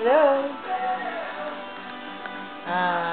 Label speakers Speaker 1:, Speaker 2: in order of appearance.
Speaker 1: Hello? Ah.